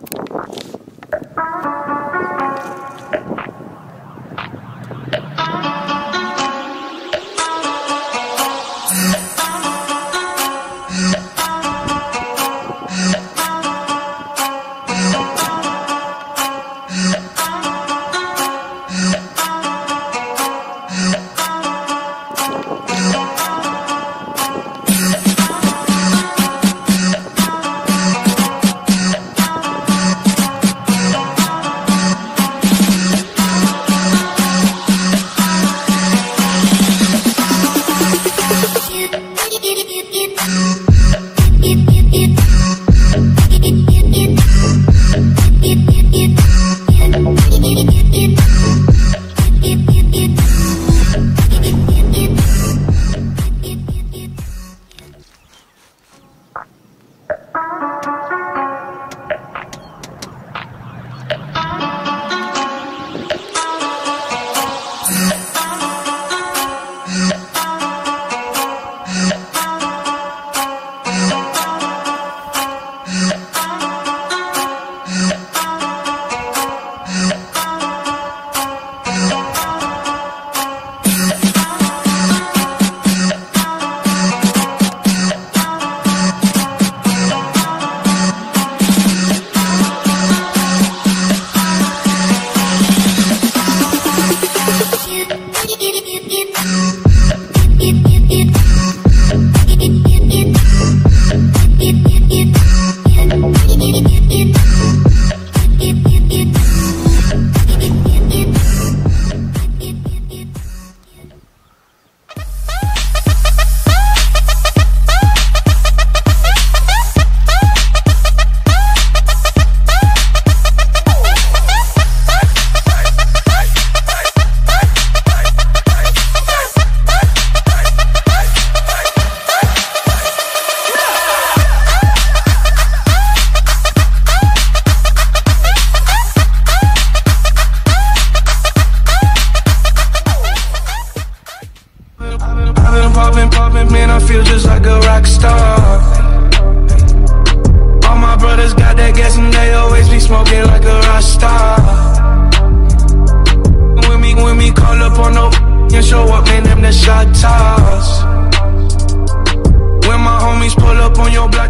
you I've man, I feel just like a rock star. All my brothers got that gas and they always be smoking like a rock star. When me, when me call up on no and show up, man, them the shot toss. When my homies pull up on your block